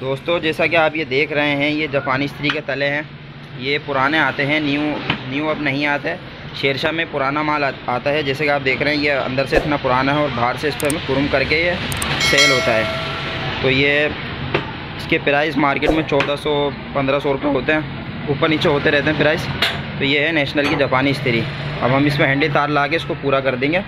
दोस्तों, जैसा कि आप ये देख रहे हैं, ये जापानी स्त्री के तले हैं। ये पुराने आते हैं, न्यू न्यू अब नहीं आते। शेरशाह में पुराना माल आता है। जैसे कि आप देख रहे हैं, ये अंदर से इतना पुराना है और बाहर से इस पर कुरुम करके ये सेल होता है। तो ये इसके प्राइस मार्केट में चौदह सौ, पंद्रह सौ रुपये होते हैं। ऊपर नीचे होते रहते हैं प्राइस तो ये है नेशनल की जापानी स्त्री। अब हम इसमें हैंडी तार ला के इसको पूरा कर देंगे।